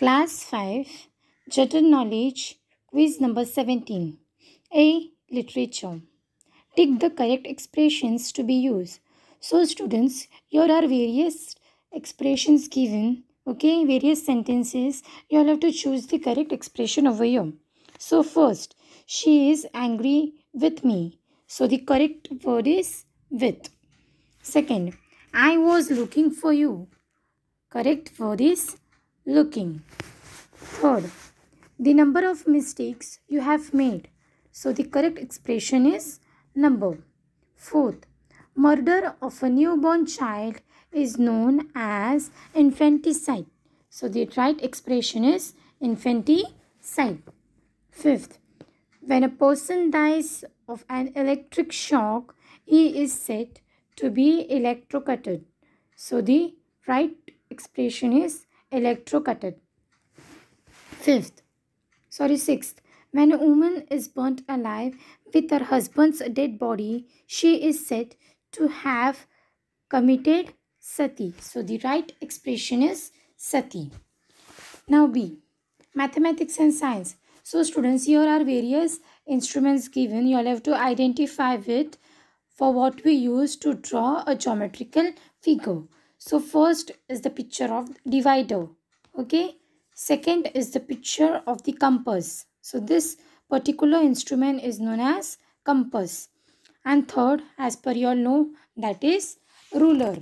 Class 5 General Knowledge Quiz number 17 A. Literature Tick the correct expressions to be used. So students, here are various expressions given. Okay, various sentences. You all have to choose the correct expression over here. So first, she is angry with me. So the correct word is with. Second, I was looking for you. Correct word is looking. Third, the number of mistakes you have made. So the correct expression is number. Fourth, murder of a newborn child is known as infanticide. So the right expression is infanticide. Fifth, when a person dies of an electric shock, he is said to be electrocuted. So the right expression is electrocuted. Fifth, sorry, sixth, when a woman is burnt alive with her husband's dead body, she is said to have committed sati. So the right expression is sati. Now B, mathematics and science. So students, here are various instruments given. You all have to identify it for what we use to draw a geometrical figure. So first is the picture of divider. Okay. Second is the picture of the compass. So this particular instrument is known as compass. And third, as per you all know, that is ruler.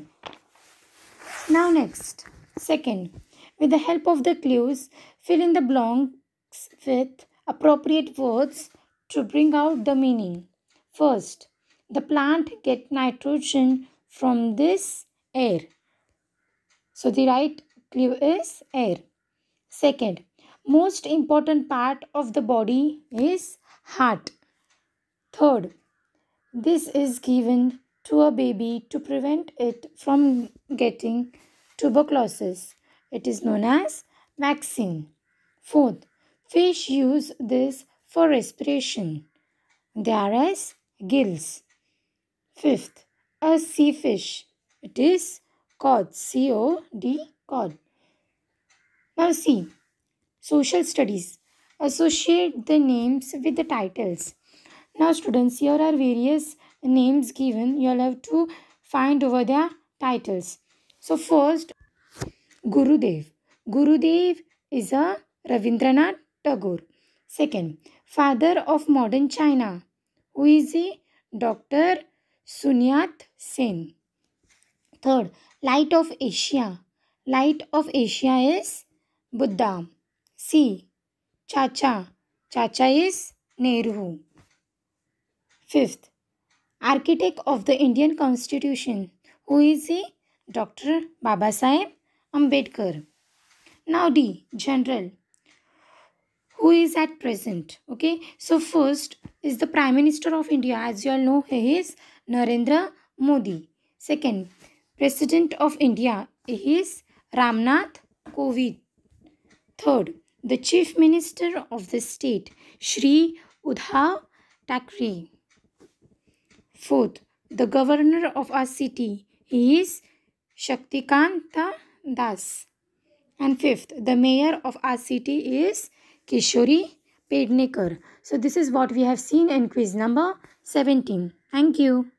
Now next, second, with the help of the clues, fill in the blanks with appropriate words to bring out the meaning. First, the plant get nitrogen from this air. So the right clue is air. Second, most important part of the body is heart. Third, this is given to a baby to prevent it from getting tuberculosis. It is known as vaccine. Fourth, fish use this for respiration. They are as gills. Fifth, a sea fish. It is cod. C O D mm-hmm. cod. Now see, social studies. Associate the names with the titles. Now students, here are various names given. You'll have to find over their titles. So first, Gurudev. Gurudev is a Ravindranath Tagore. Second, father of modern China. Who is he? Dr. Sun Yat-sen. Third light of Asia light of Asia is Buddha C Chacha Chacha is Nehru fifth architect of the Indian constitution who is he doctor Baba Saheb Ambedkar now D general who is at present okay so first is the prime minister of India as you are know he is Narendra Modi second President of India is Ramnath Kovind. Third, the Chief Minister of the state, Shri Uddhav Thackeray. Fourth, the Governor of our city is Shaktikanta Das. And fifth, the Mayor of our city is Kishori Pednekar. So this is what we have seen in quiz number 17. Thank you.